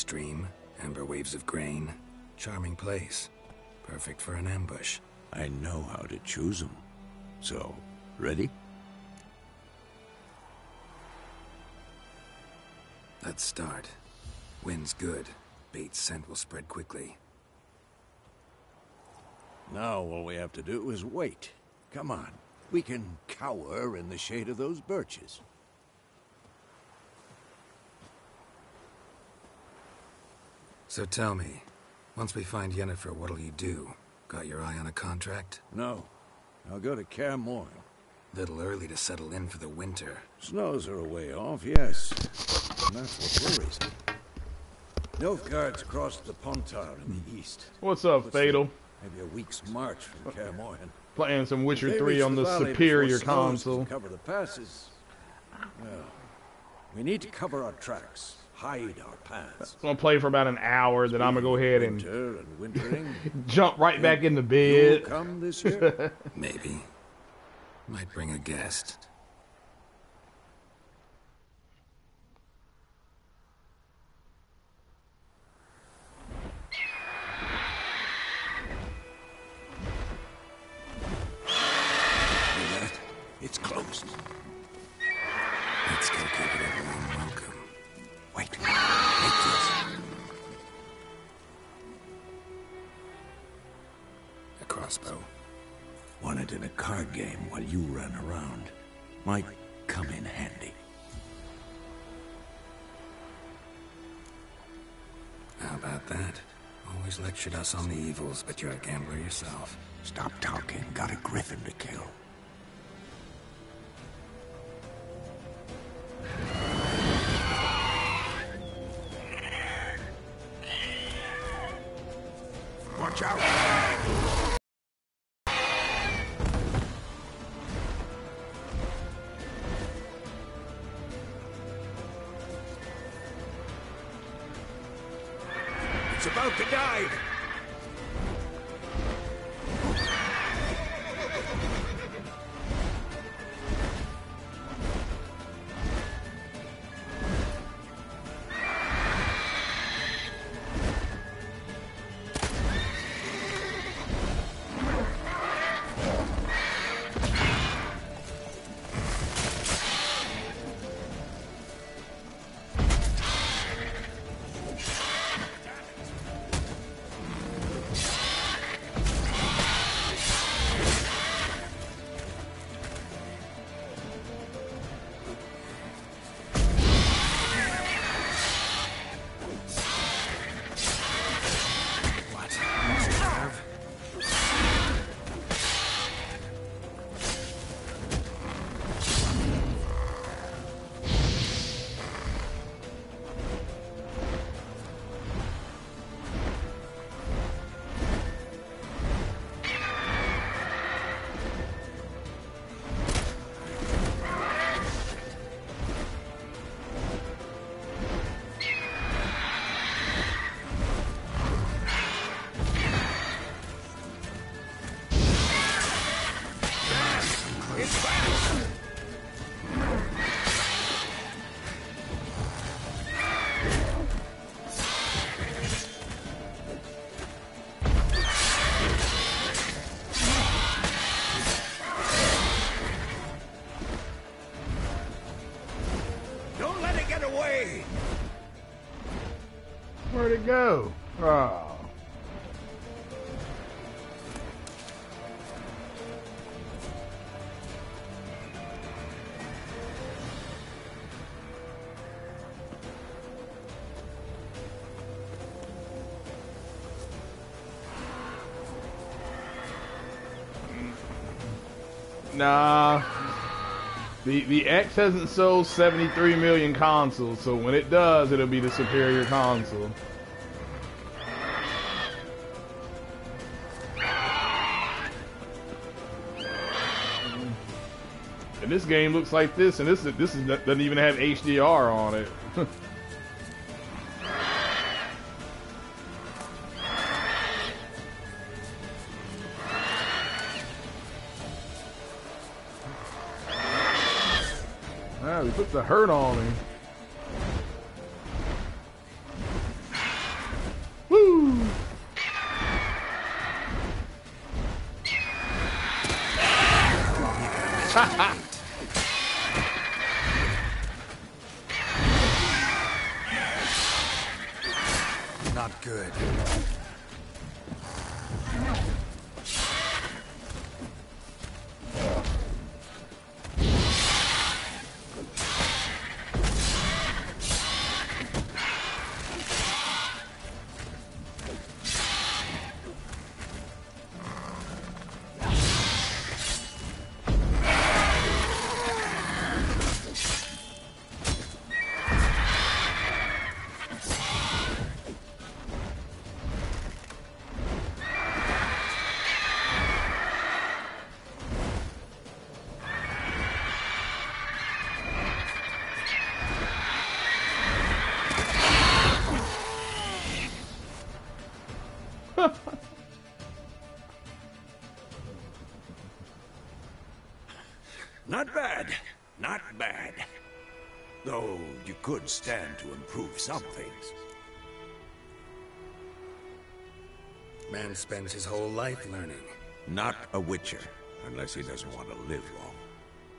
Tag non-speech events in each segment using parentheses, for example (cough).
stream, amber waves of grain. Charming place. Perfect for an ambush. I know how to choose them. So, ready? Let's start. Wind's good. Bait's scent will spread quickly. Now all we have to do is wait. Come on. We can cower in the shade of those birches. So tell me, once we find Yennefer, what'll you do? Got your eye on a contract? No. I'll go to Kaer Morhen. Little early to settle in for the winter. Snows are a way off, yes. And that's what worries me. Nilfgaard's across the Pontar in the east. What's up, What's Fatal? Maybe a week's march from Kaer Morhen. Playing some Witcher 3 on the valley before superior console. Cover the passes. Well, we need to cover our tracks, hide our paths. I'm gonna play for about an hour, then I'm gonna go ahead and and (laughs) jump right back in the bed. come this year? (laughs) Maybe. Might bring a guest. In a card game while you ran around. Might come in handy. How about that? Always lectured us on the evils, but you're a gambler yourself. Stop talking. Got a griffin to kill. Where'd it go? Oh. Nah. The the X hasn't sold 73 million consoles, so when it does, it'll be the superior console. And this game looks like this, and this is, this is, doesn't even have HDR on it. (laughs) Ah, he puts the hurt on him. Not bad. Not bad. Though you could stand to improve some things. Man spends his whole life learning. Not a Witcher, unless he doesn't want to live long.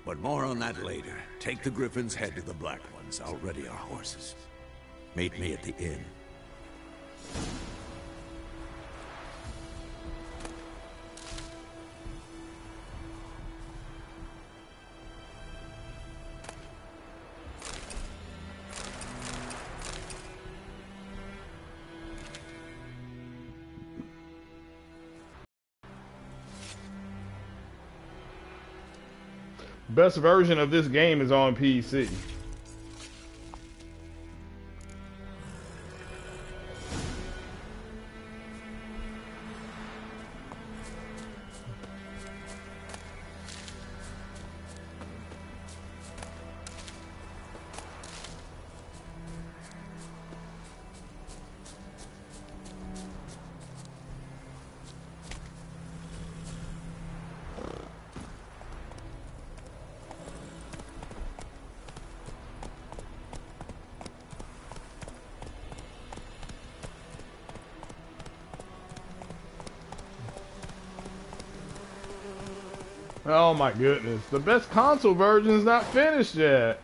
But more on that later. Take the Griffin's head to the Black Ones. I'll ready our horses. Meet me at the inn. The best version of this game is on PC. My goodness. The best console version is not finished yet.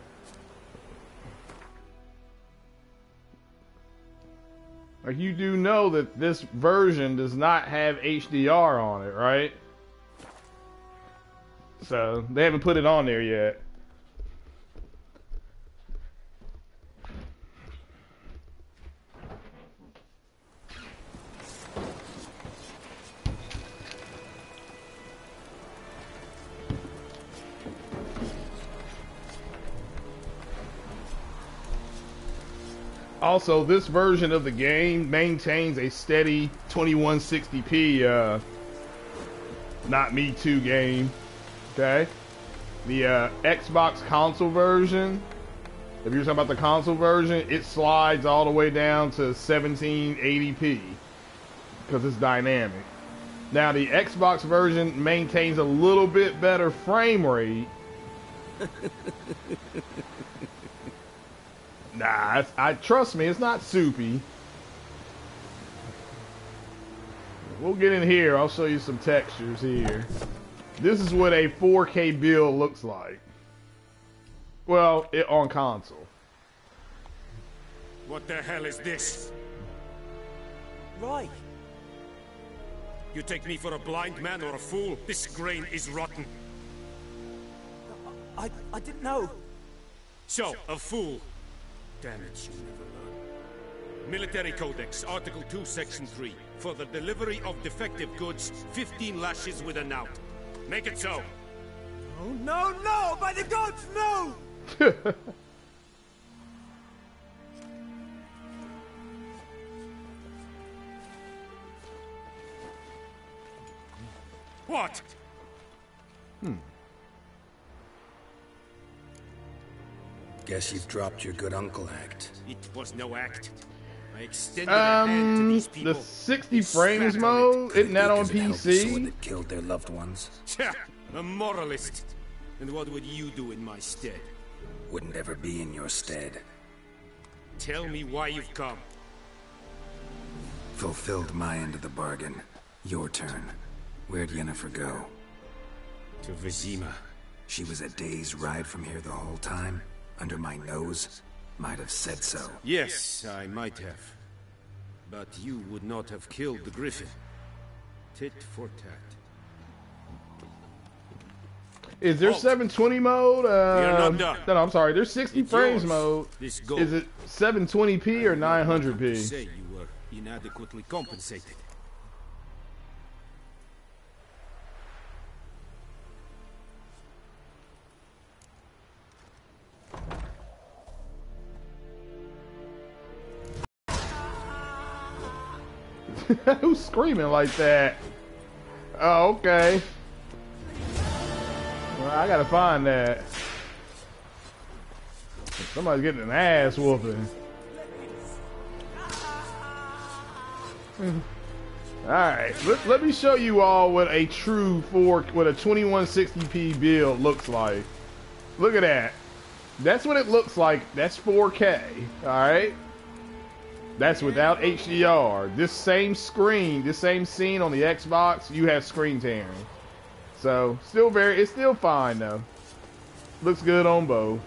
Like you do know that this version does not have HDR on it, right? So they haven't put it on there yet. Also, this version of the game maintains a steady 2160p, uh, not me too game. Okay? The uh, Xbox console version, if you're talking about the console version, it slides all the way down to 1780p because it's dynamic. Now, the Xbox version maintains a little bit better frame rate. (laughs) Nah, it's- I trust me, it's not soupy. We'll get in here. I'll show you some textures here. This is what a 4K build looks like. Well, it, on console. What the hell is this? Right. You take me for a blind man or a fool? This grain is rotten. I, I didn't know. So, a fool. Damn it, you never learn. Military Codex, Article 2, Section 3. For the delivery of defective goods, 15 lashes with a knout. Make it so. Oh, no, no! By the gods, no! What? Hmm. Guess you've dropped your good uncle act. It was no act. I extended a hand to Um, these people. the 60 frames spat it. mode, isn't that on Because it the sword PC? that killed their loved ones. A moralist. And what would you do in my stead? Wouldn't ever be in your stead. Tell me why you've come. Fulfilled my end of the bargain. Your turn. Where'd Yennefer go? To Vizima. She was a day's ride from here the whole time? Under my nose? Might have said so. Yes, I might have. But you would not have killed the griffin. Tit for tat. Is there Halt. 720 mode? Uh, not done. No, no, I'm sorry. There's 60 It's frames yours. mode. This gold. Is it 720p or 900p? say you were inadequately compensated. (laughs) Who's screaming like that? Oh, okay. Well, I gotta find that. Somebody's getting an ass whooping. (laughs) Alright, let, let me show you all what a true 4, what a 2160p build looks like. Look at that. That's what it looks like. That's 4K, alright? That's without HDR. This same screen, this same scene on the Xbox, you have screen tearing. So, still very, it's still fine though. Looks good on both.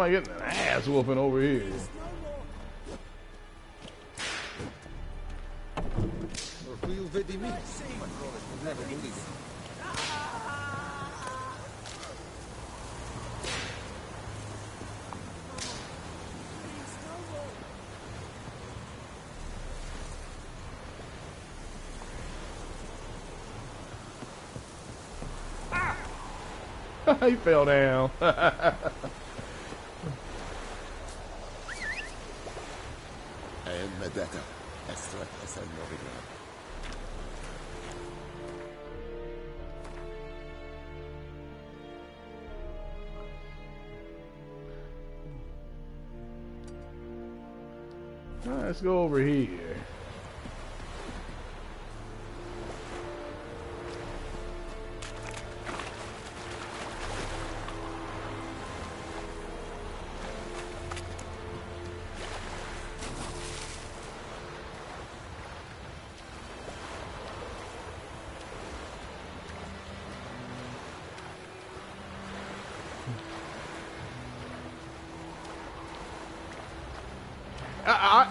Somebody getting an ass whooping over here. (laughs) he fell down. (laughs) Estret Essen Novigrad. Alright, let's go over here.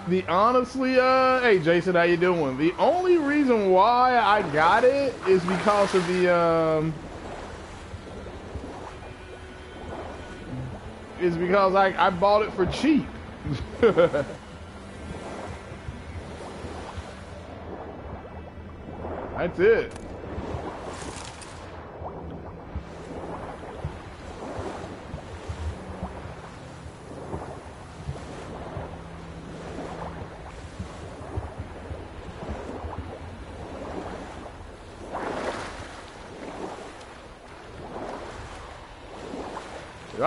The honestly, uh, hey Jason, how you doing? The only reason why I got it is because of the um, is because I I bought it for cheap. (laughs) That's it.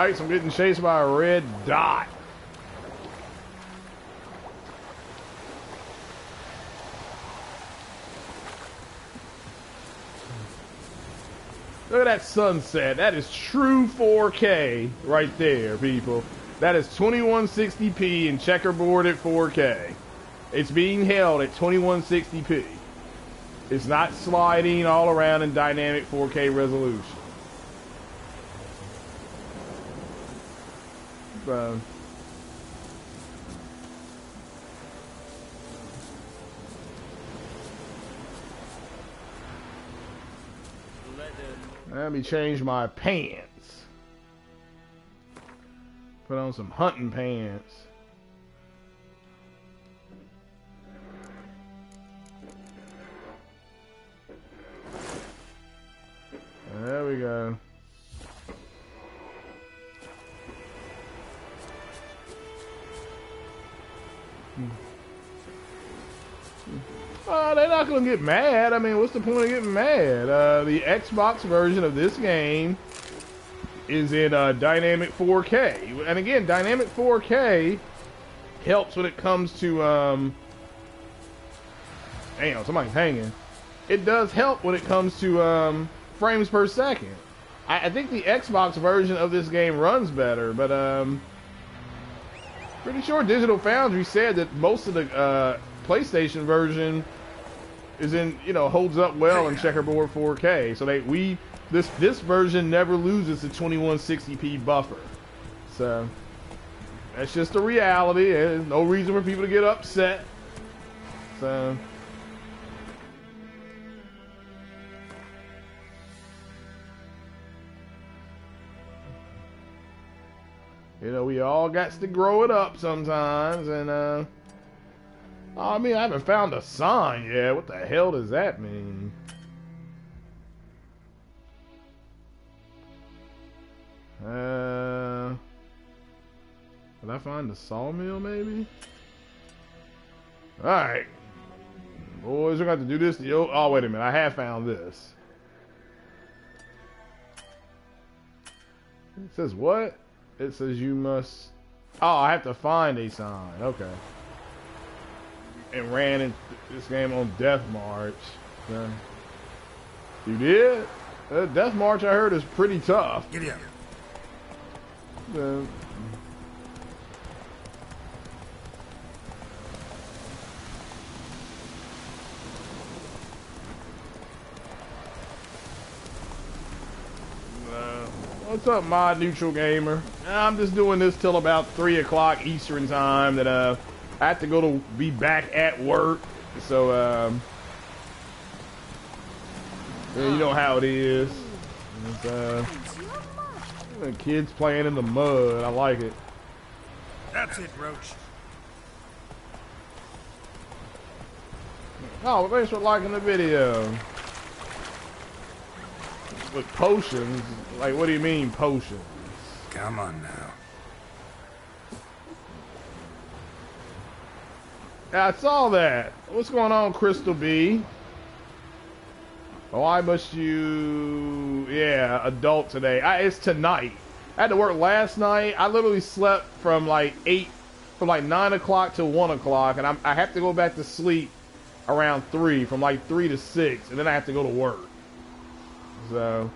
I'm getting chased by a red dot. Look at that sunset. That is true 4K right there, people. That is 2160p and checkerboard at 4K. It's being held at 2160p. It's not sliding all around in dynamic 4K resolution. bro. Let me change my pants. Put on some hunting pants. Gonna get mad. I mean, what's the point of getting mad? Uh, the Xbox version of this game is in uh, dynamic 4K, and again, dynamic 4K helps when it comes to um. Damn, somebody's hanging. It does help when it comes to um frames per second. I, I think the Xbox version of this game runs better, but um. Pretty sure Digital Foundry said that most of the uh, PlayStation version is in, you know, holds up well in checkerboard 4K. So they we this this version never loses the 2160p buffer. So that's just a reality. There's no reason for people to get upset. So You know, we all got to grow it up sometimes, and uh, I mean, I haven't found a sign yet. What the hell does that mean? Uh, did I find a sawmill, maybe? All right, boys, we're going to do this. The oh, wait a minute, I have found this. It says what? It says you must. Oh, I have to find a sign. Okay. And ran in this game on Death March. So. You did? Uh, Death March, I heard, is pretty tough. Giddy up. Uh, What's up, my neutral gamer? I'm just doing this till about three o'clock Eastern time. That uh, I have to go to be back at work, so um, yeah, you know how it is. It's, uh, the kids playing in the mud. I like it. That's it, Roach. Oh, thanks for liking the video. With potions, like what do you mean potions? Come on now. Yeah, I saw that. What's going on, Crystal B? Oh, Why must you? Yeah, adult today. I, it's tonight. I had to work last night. I literally slept from like eight, from like nine o'clock to one o'clock, and I'm, I have to go back to sleep around three, from like three to six, and then I have to go to work. So,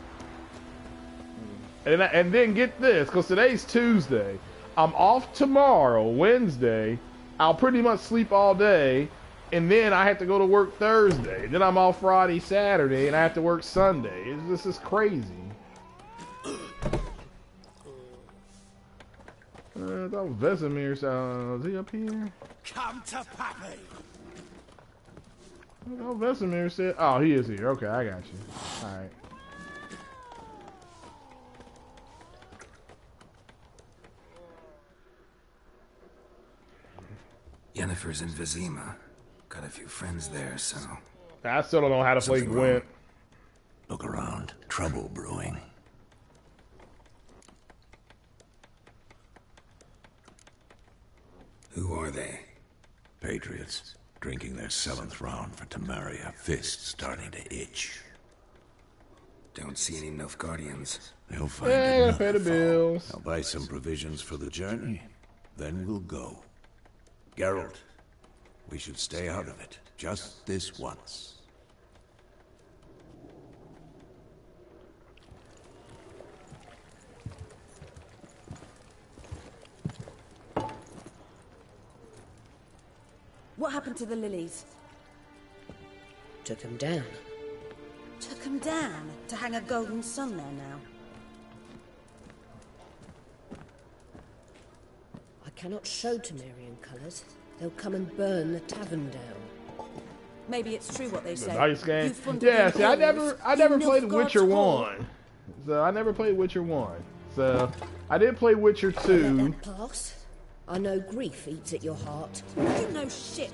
and I, and then get this, because today's Tuesday. I'm off tomorrow, Wednesday. I'll pretty much sleep all day, and then I have to go to work Thursday. Then I'm off Friday, Saturday, and I have to work Sunday. It's, this is crazy. Uh, that was Vesemir. Uh, is he up here? Come to Pappy. Oh, Vesemir said. Oh, he is here. Okay, I got you. All right. Yennefer's in Vizima. Got a few friends there, so. I still don't know how to play Something Gwent. wrong? Look around. Trouble brewing. Who are they? Patriots. Drinking their seventh round for Temeria. Fists starting to itch. Don't see any guardians. They'll find Yeah, another gotta pay the bills. I'll buy some provisions for the journey. Then we'll go. Geralt, we should stay out of it. Just this once. What happened to the lilies? Took them down. Took them down to hang a golden sun there now. Cannot show Temerian colours. They'll come and burn the tavern down. Maybe it's true what they The say. dice game. You Yeah, see, I halls, never, I never Nilfgaard's played Witcher hall. one. So I never played Witcher one. So I did play Witcher two. pass. I know grief eats at your heart. You know shit.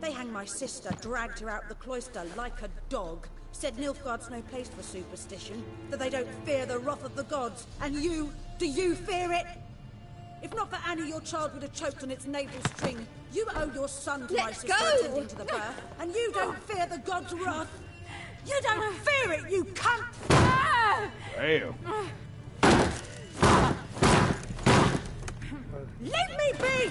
They hang my sister, dragged her out the cloister like a dog. Said Nilfgaard's no place for superstition, that they don't fear the wrath of the gods. And you, do you fear it? If not for Annie, your child would have choked on its navel string. You owe your son to my Let's sister go! attending to the birth, and you don't fear the gods' wrath. You don't fear it, you cunt! Damn. Leave me be!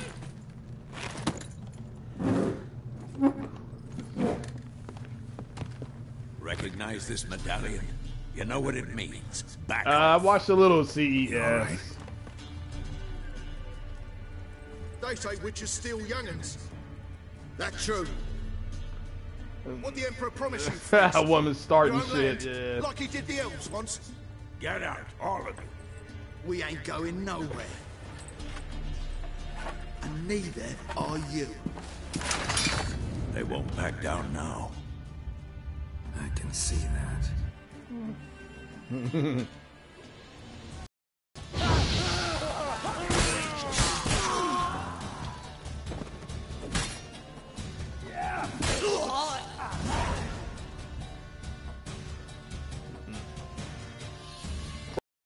Recognize this medallion? You know what it means. Back Uh, I watched a little CES. They say witches steal young'uns. That true. What the Emperor promised you? (laughs) A woman starting shit, land, yeah. Like he did the elves once. Get out, all of you. We ain't going nowhere. And neither are you. They won't back down now. I can see that. (laughs)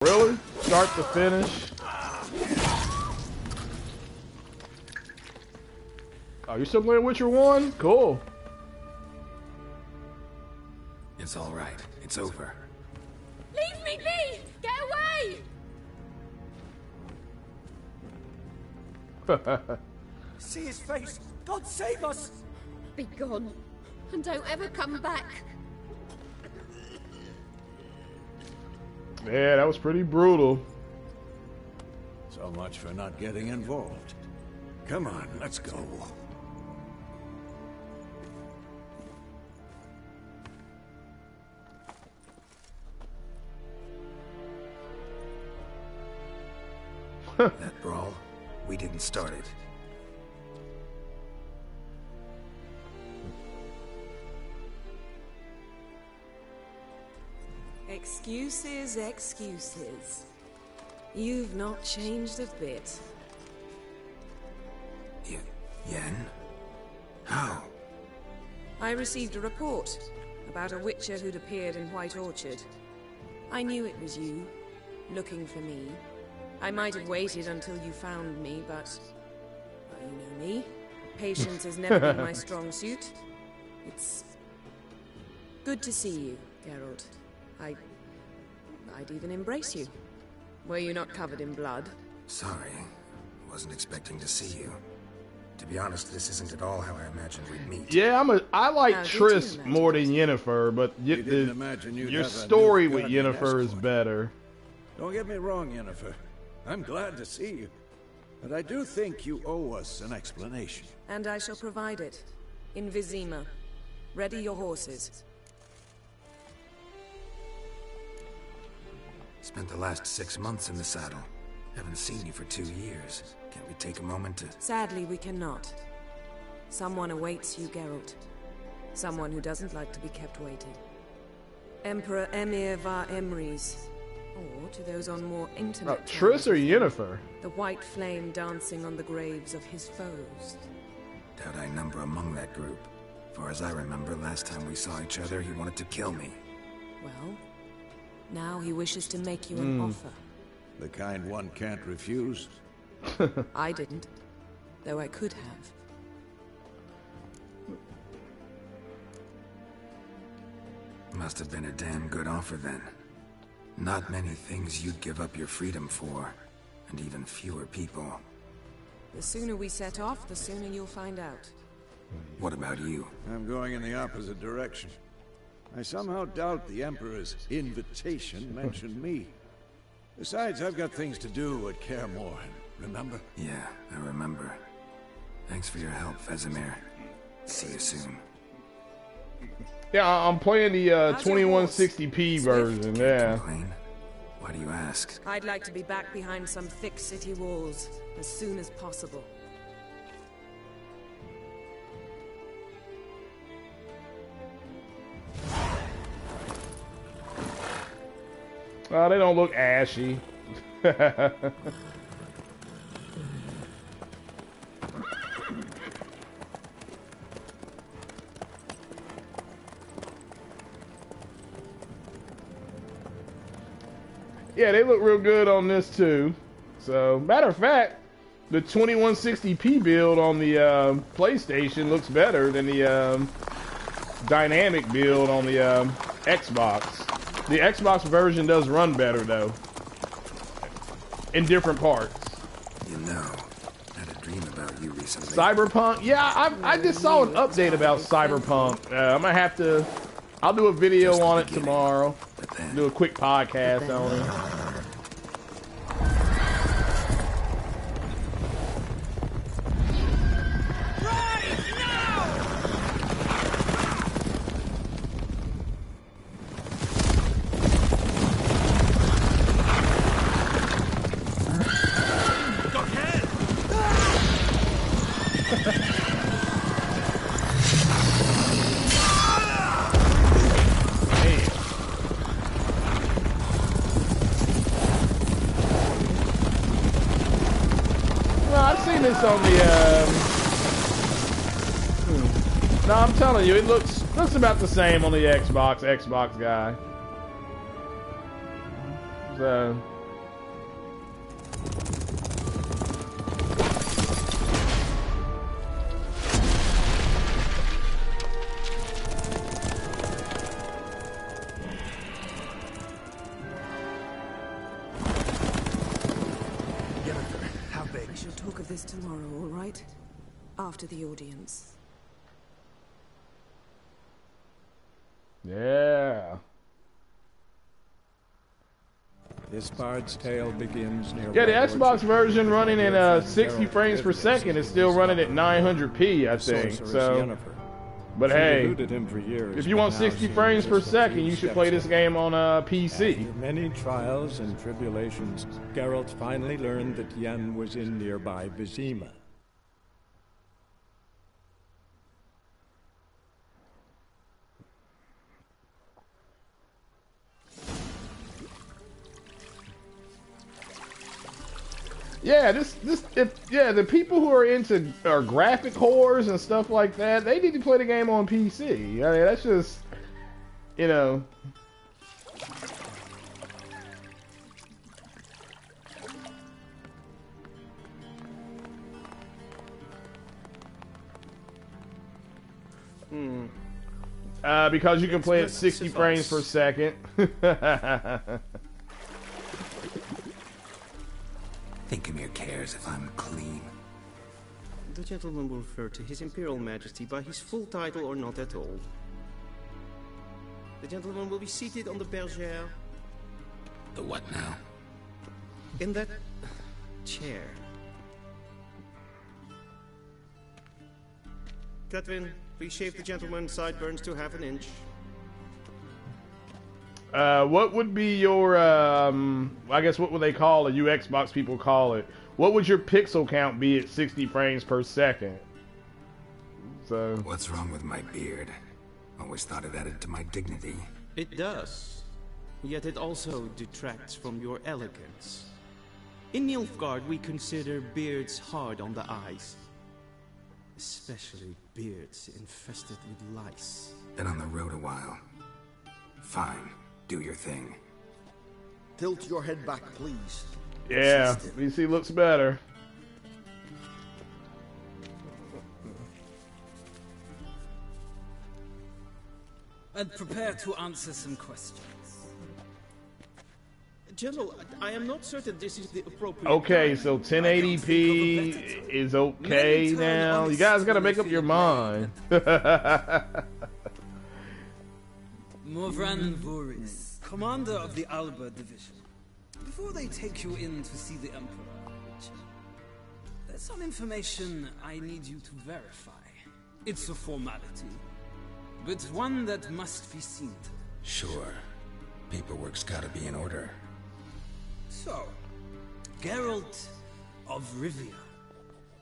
Really? Start to finish? Oh, you still playing Witcher 1? Cool. It's all right. It's over. Leave me be! Get away! (laughs) See his face! God save us! Be gone. And don't ever come back. Yeah, that was pretty brutal. So much for not getting involved. Come on, let's go. (laughs) that brawl, we didn't start it. Excuses, excuses. You've not changed a bit. Y Yen? How? I received a report about a witcher who'd appeared in White Orchard. I knew it was you, looking for me. I might have waited until you found me, but... Well, you know me. Patience has never been my (laughs) strong suit. It's... good to see you, Geralt. I... I'd even embrace you. Were you not covered in blood? Sorry. Wasn't expecting to see you. To be honest, this isn't at all how I imagined we'd meet. Yeah, I'm a. I like How did you Triss imagine more than Yennefer, but y- You didn't imagine you'd your have a story with guardian Yennefer is escort. better. Don't get me wrong, Yennefer. I'm glad to see you. But I do think you owe us an explanation. And I shall provide it. In Vizima. Ready your horses. Spent the last six months in the saddle. Haven't seen you for two years. Can't we take a moment to... Sadly, we cannot. Someone awaits you, Geralt. Someone who doesn't like to be kept waiting. Emperor Emhyr var Emreis. Or, to those on more intimate Uh, Triss or Yennefer? The white flame dancing on the graves of his foes. Doubt I number among that group. Far as I remember, last time we saw each other, he wanted to kill me. Well, now he wishes to make you an Hmm. offer. The kind one can't refuse. (laughs) I didn't, though I could have. Must have been a damn good offer then. Not many things you'd give up your freedom for, and even fewer people. The sooner we set off, the sooner you'll find out. What about you? I'm going in the opposite direction. I somehow doubt the Emperor's invitation mentioned me. Besides, I've got things to do at Kaer Morhen, remember? Yeah, I remember. Thanks for your help, Vesemir. See you soon. Yeah, I- I'm playing the uh, 2160p version. Yeah. Why do you ask? I'd like to be back behind some thick city walls as soon as possible. Oh, they don't look ashy. (laughs) yeah, they look real good on this too. So, matter of fact, the 2160p build on the uh, PlayStation looks better than the um, dynamic build on the um, Xbox. The Xbox version does run better though, in different parts. You know, I had a dream about you recently. Cyberpunk, yeah, I, I just saw an update about Cyberpunk. Uh, I'm gonna have to. I'll do a video on it tomorrow. Do a quick podcast on it. About the same on the Xbox. Xbox guy. So. How big? We shall talk of this tomorrow, all right? After the audience. Yeah. This bard's tale begins near Yeah, the Xbox version running in uh, 60 frames per second is still running at 900p, I think. So, but hey, eluded him for years, if you want 60 frames per second, you should play this game on a PC. After many trials and tribulations, Geralt finally learned that Yen was in nearby Vizima. Yeah, this this if yeah, the people who are into are graphic whores and stuff like that, they need to play the game on PC. I mean, that's just you know. Hmm. Uh, because you can play at Let's 60 frames per second. (laughs) cares if I'm clean. The gentleman will refer to His Imperial Majesty by his full title or not at all. The gentleman will be seated on the bergère. The what now? In that chair. Catwin, please shave the gentleman's sideburns to half an inch. Uh, what would be your, um, I guess what would they call it? You Xbox people call it. What would your pixel count be at 60 frames per second? So. What's wrong with my beard? Always thought it added to my dignity. It does. Yet it also detracts from your elegance. In Nilfgaard, we consider beards hard on the eyes. Especially beards infested with lice. Been on the road a while. Fine. Do your thing. Tilt your head back, please. Yeah, VC looks better. And prepare to answer some questions. General, I am not certain this is the appropriate. Okay, so 1080p is okay now. You guys gotta make up your mind. Morvran Voris, commander of the Alba Division. Before they take you in to see the Emperor, there's some information I need you to verify. It's a formality, but one that must be seen to. Sure. Paperwork's gotta be in order. So, Geralt of Rivia.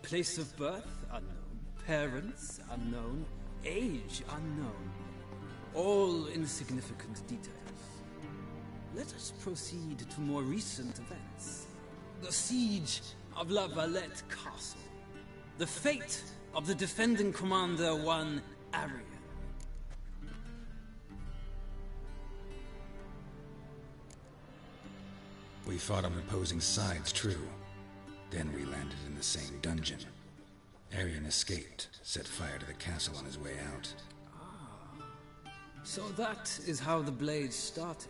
Place of birth unknown. Parents unknown. Age unknown. All insignificant details. Let us proceed to more recent events. The siege of La Valette Castle. The fate of the defending commander, one Aryan. We fought on opposing sides, true. Then we landed in the same dungeon. Aryan escaped, set fire to the castle on his way out. Ah. So that is how the Blade started.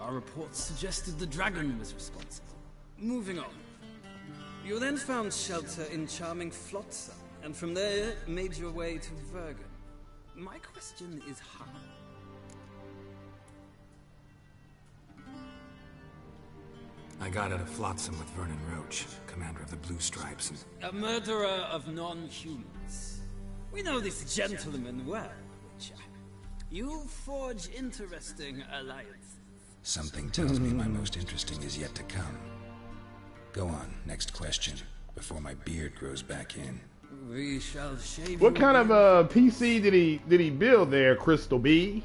Our reports suggested the dragon was responsible. Moving on. You then found shelter in charming Flotsam, and from there made your way to Vergen. My question is how? I got out of Flotsam with Vernon Roche, commander of the Blue Stripes, A murderer of non-humans. We know this gentleman well, Witcher. You forge interesting alliances. Something tells me my most interesting is yet to come. Go on, next question, before my beard grows back in. We shall shave What kind of again. uh, PC did he did he build there, Crystal B?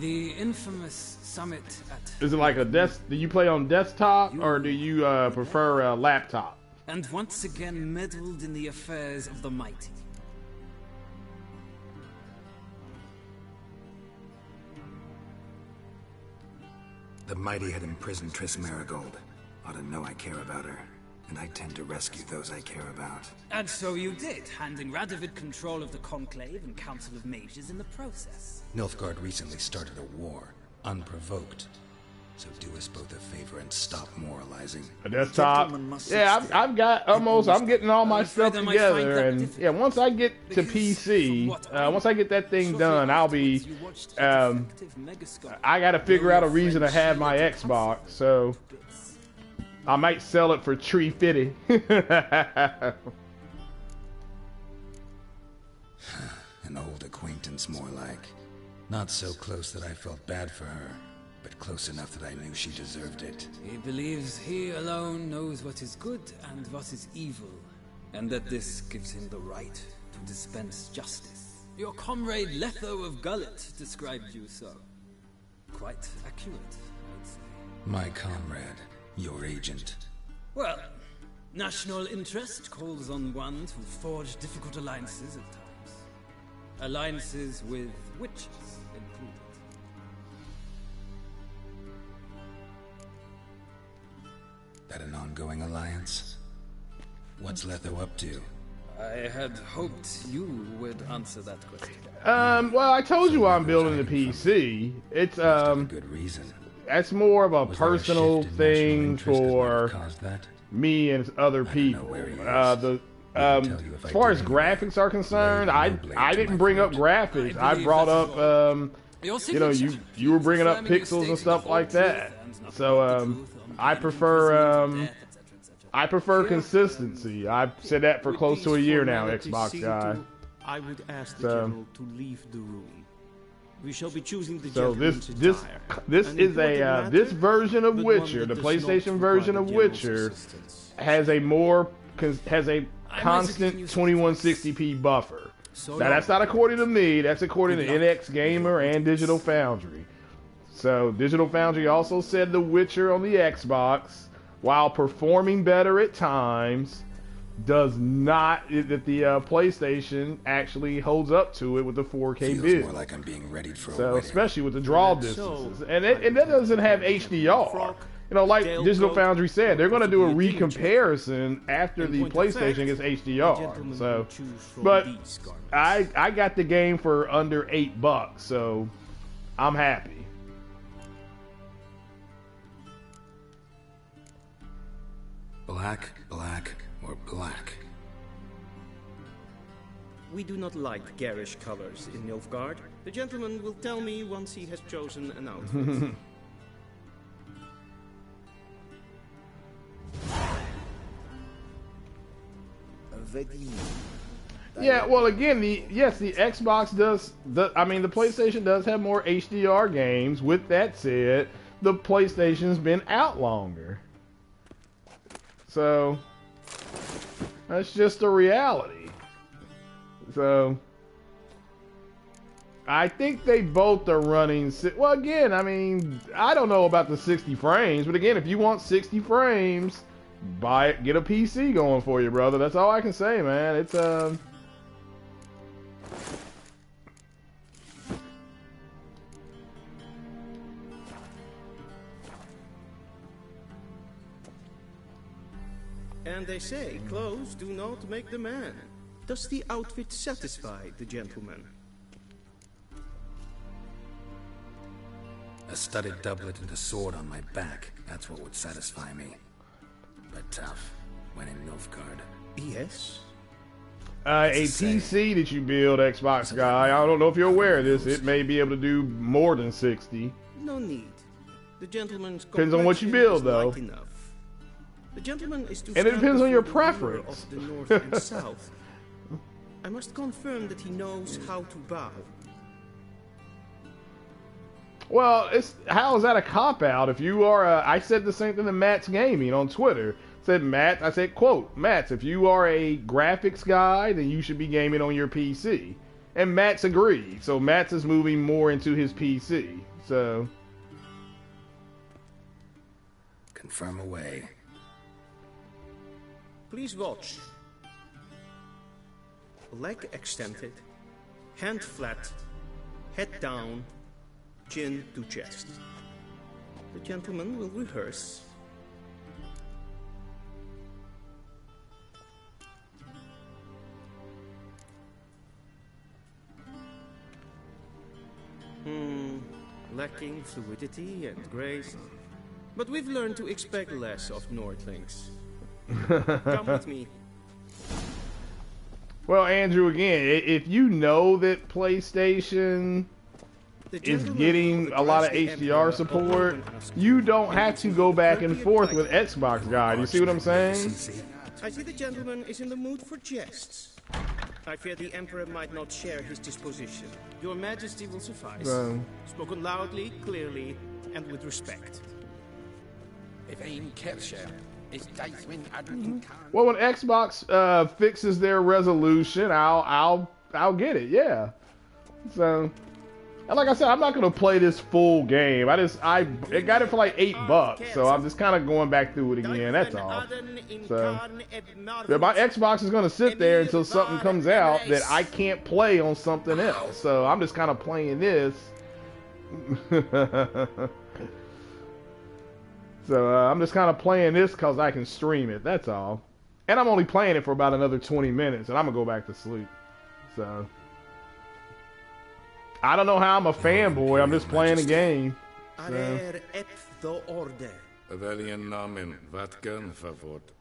The infamous summit at... Is it like a desk? Do you play on desktop or do you uh, prefer a laptop? And once again meddled in the affairs of the mighty. The mighty had imprisoned Triss Merigold. Ought to know I care about her, and I tend to rescue those I care about. And so you did, handing Radovid control of the Conclave and Council of Mages in the process. Nilfgaard recently started a war, unprovoked. So do us both a favor and stop moralizing. A desktop. Yeah, I've, I've got almost. I'm getting all my stuff afraid I might find together, and yeah, once I get to PC, uh, once I get that thing done, I'll be. Um, I got to figure out a reason to have my Xbox, so I might sell it for tree fifty. (sighs) An old acquaintance, more like. Not so close that I felt bad for her, but close enough that I knew she deserved it. He believes he alone knows what is good and what is evil, and that this gives him the right to dispense justice. Your comrade Letho of Gulet described you so. Quite accurate, I'd say. My comrade, your agent. Well, national interest calls on one to forge difficult alliances at times. Alliances with witches That an ongoing alliance? What's Letho up to? I had hoped you would answer that question. Um, well, I told you I'm building the PC. It's um, good reason. That's more of a Was there a personal shift in national thing for that? me and other people. Uh, the um, as far as graphics are concerned, I I didn't bring up graphics. I brought up um, you know, you you were bringing up pixels and stuff like that. So um, I prefer um, I prefer consistency. I've said that for close to a year now, Xbox guy. I would ask the So- general to leave the room. We shall be choosing the So this this this An is a uh, matter, this version of Witcher, the PlayStation version of Witcher, assistance. has a more has a constant 2160p buffer. So now that's not according to me. That's according to NX Gamer and Digital Foundry. So Digital Foundry also said The Witcher on the Xbox, while performing better at times, does not that the uh, PlayStation actually holds up to it with the 4K Feels build. more like I'm being readied for a So wedding. especially with the draw That's so. distances, and it, and that doesn't have HDR. You know, like Tail Digital coat, Foundry said, they're going to do a possibly danger. recomparison after In the PlayStation fact, gets the HDR. So, will choose from but. I I got the game for under eight bucks, so I'm happy. Black, black, or black. We do not like garish colors in Nilfgaard. The gentleman will tell me once he has chosen an outfit. (laughs) Yeah, well, again, the yes, the Xbox does. The, I mean, the PlayStation does have more HDR games. With that said, the PlayStation's been out longer, so that's just a reality. So, I think they both are running. Well, again, I mean, I don't know about the 60 frames, but again, if you want 60 frames, buy it, get a PC going for you, brother. That's all I can say, man. It's um. And they say clothes do not make the man. Does the outfit satisfy the gentleman? A studded doublet and a sword on my back. That's what would satisfy me. But tough. When in Nilfgaard. Yes. Uh, a PC that you build, Xbox guy. I don't know if you're aware of this. It may be able to do more than 60. No need. The gentleman's Depends on what you build, though. enough. The gentleman is to And it depends on your before the ruler preference. Of the north and (laughs) south. I must confirm that he knows how to bow. Well, it's how is that a cop out? If you are, a, I said the same thing to Matt's Gaming on Twitter. Said Matt, I said, quote, Matt, if you are a graphics guy, then you should be gaming on your PC. And Matt's agreed. So Matt's is moving more into his PC. So Confirm away. Please watch. Leg extended, hand flat, head down, chin to chest. The gentleman will rehearse. Hmm, lacking fluidity and grace. But we've learned to expect less of Nordlings. Come with me. (laughs) Well, Andrew, again, if you know that PlayStation is getting a lot of HDR support, you don't have to go back and forth with Xbox guy. Do you see what I'm saying? I see the gentleman is in the mood for jests. I fear the Emperor might not share his disposition. Your Majesty will suffice. Um. Spoken loudly, clearly, and with respect. If ein Kersher is Deithwin Admin Well, when Xbox uh, fixes their resolution, I'll I'll I'll get it. Yeah. So, and like I said, I'm not gonna play this full game. I just I it got it for like eight bucks, so I'm just kind of going back through it again. That's all. So, yeah, my Xbox is gonna sit there until something comes out that I can't play on something else. So I'm just kind of playing this. (laughs) So uh, I'm just kind of playing this because I can stream it. That's all. And I'm only playing it for about another 20 minutes, and I'm gonna go back to sleep. So I don't know how I'm a fanboy. I'm just playing a game. So. Arer ep the orde. Veljen namen, vatkan favort.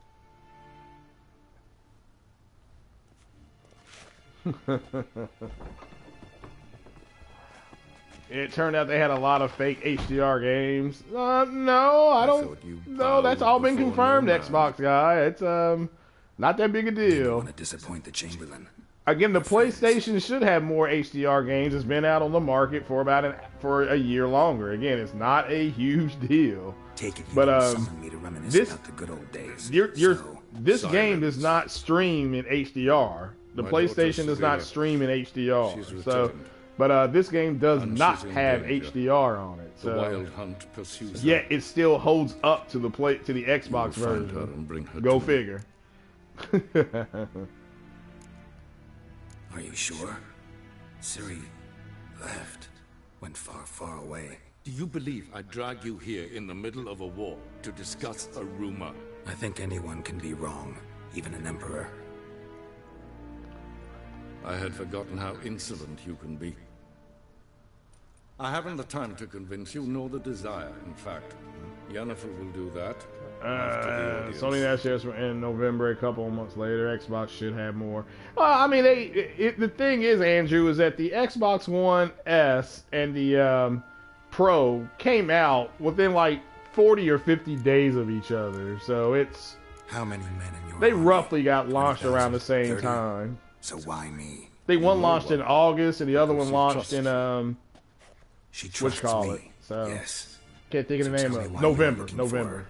(laughs) It turned out they had a lot of fake HDR games. Uh, no, I don't. no, that's all been confirmed. Xbox guy, it's um not that big a deal. Want to disappoint the Chamberlain? Again, the PlayStation should have more HDR games. It's been out on the market for about an, for a year longer. Again, it's not a huge deal. Take it you but um, me to reminisce this about the good old days. you're, you're, So, this silence. game does not stream in HDR. The My PlayStation does not stream in HDR. She's So, returned. But uh, this game does And not have danger. HDR on it. The So wild hunt pursues her. yet it still holds up to the play to the Xbox You will version. her and bring her Go to figure. (laughs) Are you sure? Ciri left. Went far, far away. Do you believe I drag you here in the middle of a war to discuss a rumor? I think anyone can be wrong, even an emperor. I had forgotten how insolent you can be. I haven't the time to convince you, nor the desire, in fact. Yennefer will do that. after the Uh, audience. Sony that's just in November. A couple of months later, Xbox should have more. Well, I mean, they. It, it- the thing is, Andrew, is that the Xbox One S and the um, Pro came out within like 40 or 50 days of each other. So it's How many men in your they army? roughly got launched 20,000, around the same 30? time. So why me? They one launched know in August and the other one She launched in um. She what trusts you call me. it? So Yes. can't think of So the name of it. November. November.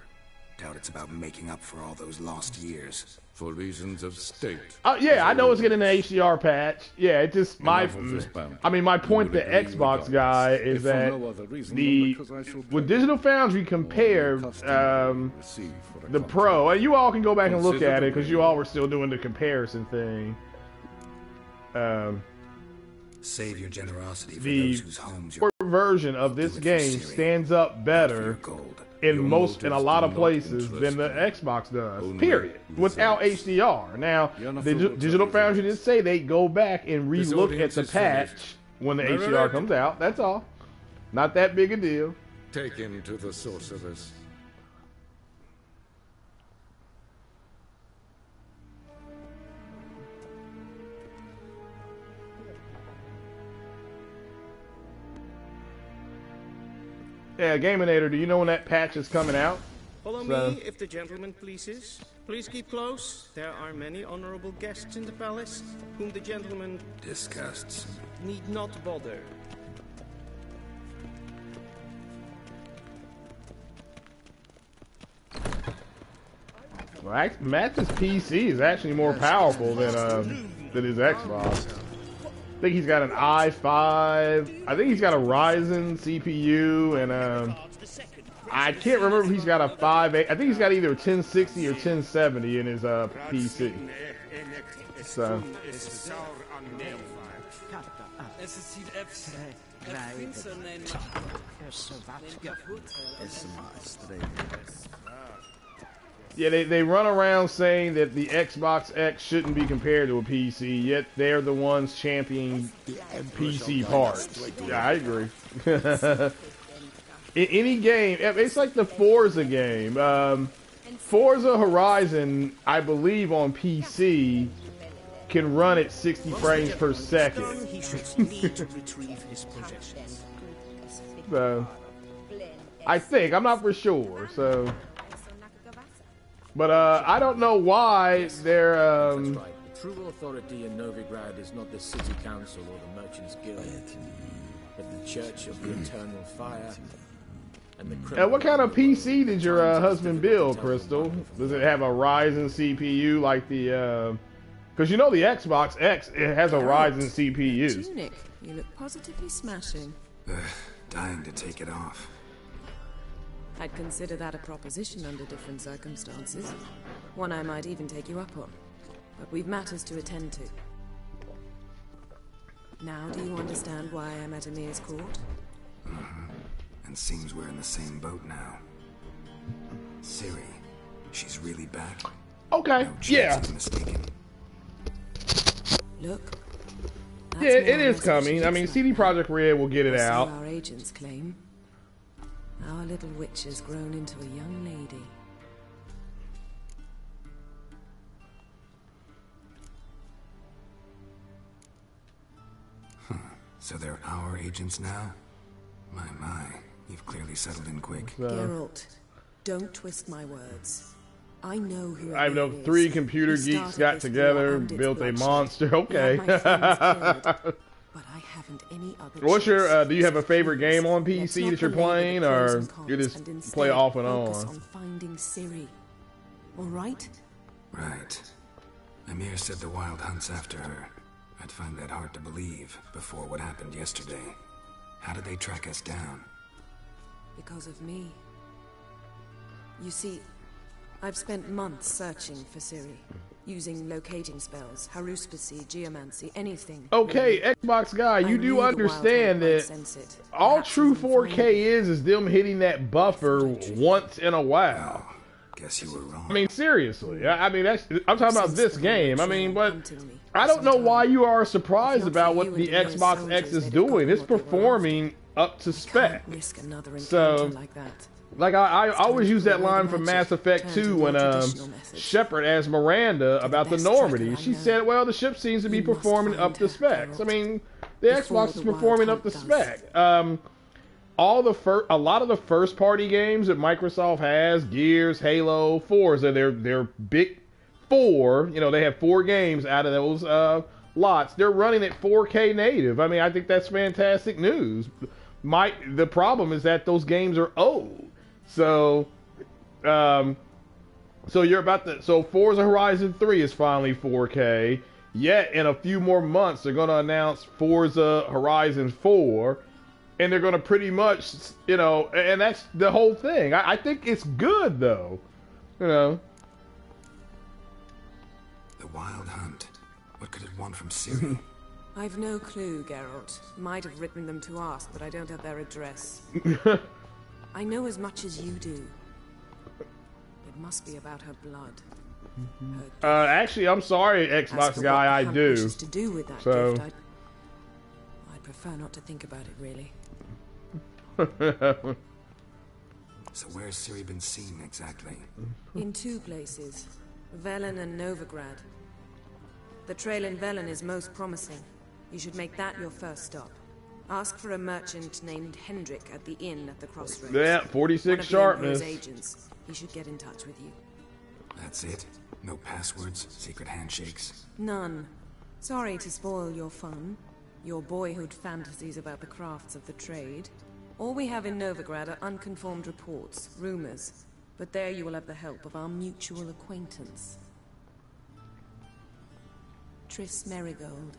Doubt it's about making up for all those lost years. For reasons of state. Oh yeah, I know it's getting an HDR patch. Yeah, it just my. Enough of this banter. I mean, my point, the Xbox guy, is If that no other reason the than because I shall with Digital Foundry compared um, the Pro, and you all can go back and look at it because you all were still doing the comparison thing. Um, Save your generosity for the those whose homes you're version of this game stands up better in most in a lot of places than the Xbox does. Period. Without HDR. Now, the Dig- Digital Foundry did say they go back and relook at the patch when the HDR comes out. That's all. Not that big a deal. Take him to the sorceress. Yeah, Gaminator, do you know when that patch is coming out? Follow So- me, if the gentleman pleases. Please keep close. There are many honorable guests in the palace, whom the gentleman disgusts. need not bother. Well, act- Matt's PC is actually more powerful than uh, than his Xbox. I think he's got an i5. I think he's got a Ryzen CPU, and um, I can't remember if he's got a 5. I think he's got either a 1060 or 1070 in his uh, PC. So, yeah, they, they run around saying that the Xbox X shouldn't be compared to a PC, yet they're the ones championing PC parts. Yeah, I agree. (laughs) In any game, it's like the Forza game. Um, Forza Horizon, I believe on PC, can run at 60 frames per second. (laughs) So, I think I'm not for sure. So, but uh, I don't know why they're. Um, That's right. The true authority in Novigrad is not the city council or the merchants guild, but the Church of the Eternal Fire and the And what kind of PC did your uh, husband build, Crystal? Does it have a Ryzen CPU like the? Because you know the Xbox X it has a Ryzen CPU. Tunic, you look positively smashing. Ugh, dying to take it off. I'd consider that a proposition under different circumstances. One I might even take you up on. But we've matters to attend to. Now do you understand why I'm at Emhyr's court? Mm-hmm. And seems we're in the same boat now. Ciri, she's really back. Okay, yeah, I'm mistaken. Look. yeah, it is coming. I mean, CD Projekt Red will get it out. our agents claim. Our little witch has grown into a young lady. So they're our agents now? My, my. You've clearly settled in quick. Geralt, don't twist my words. I know who I know Emhyr is. three computer He geeks got together, war and built a monster. Okay. (laughs) my friends killed, but I haven't any other What's your? Uh, do you have a favorite game on PC that you're playing, or you just play off and on? on finding Ciri. All right? Right. Emhyr said the Wild hunts after her. I'd find that hard to believe before what happened yesterday. How did they track us down? Because of me. You see, I've spent months searching for Ciri, using locating spells, haruspicy, geomancy, anything. Okay. Xbox guy, you knew do understand Hunt that all true 4K is is them hitting that buffer once in a while. Guess you were wrong. I mean, seriously. I, I mean, that's I'm talking about this game. I mean, but I don't know why you are surprised about what the Xbox X is doing. It's performing up to spec. Risk another encounter So, like that. Like I, I always use that line from Mass Effect 2 when um, Shepard asked Miranda about the Normandy. She said, "Well, the ship seems to be performing up to specs." I mean, the Xbox is performing up to spec. Um, all the fir- a lot of the first party games that Microsoft has, Gears, Halo, Forza, they're they're big four. You know, they have four games out of those uh, lots. They're running at 4K native. I mean, I think that's fantastic news. My the problem is that those games are old. So, um, So you're about to. So Forza Horizon 3 is finally 4K. Yet in a few more months, they're going to announce Forza Horizon 4, and they're going to pretty much, you know, and that's the whole thing. I, I think it's good though, you know. The Wild Hunt. What could it want from Ciri? (laughs) I've no clue, Geralt. Might have written them to ask, but I don't have their address. (laughs) I know as much as you do. It must be about her blood. Uh, actually, I'm sorry, Xbox guy, I do. To do with that so. gift, I'd, I'd prefer not to think about it, really. (laughs) so where's Ciri been seen exactly? In two places, Velen and Novigrad. The trail in Velen is most promising. You should make that your first stop. Ask for a merchant named Hendrik at the inn at the crossroads. Yeah, 46 One of sharpness. Agents. He should get in touch with you. That's it? No passwords, secret handshakes? None. Sorry to spoil your fun, your boyhood fantasies about the crafts of the trade. All we have in Novigrad are unconformed reports, rumors. But there you will have the help of our mutual acquaintance. Triss Merigold.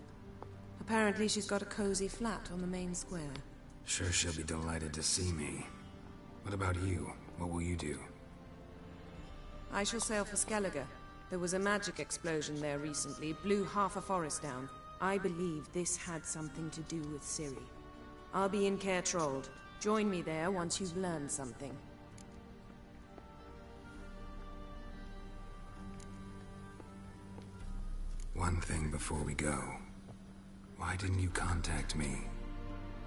Apparently she's got a cozy flat on the main square. Sure she'll be delighted to see me. What about you? What will you do? I shall sail for Skellige. There was a magic explosion there recently, blew half a forest down. I believe this had something to do with Ciri. I'll be in Kaer Trolde. Join me there once you've learned something. One thing before we go. Why didn't you contact me?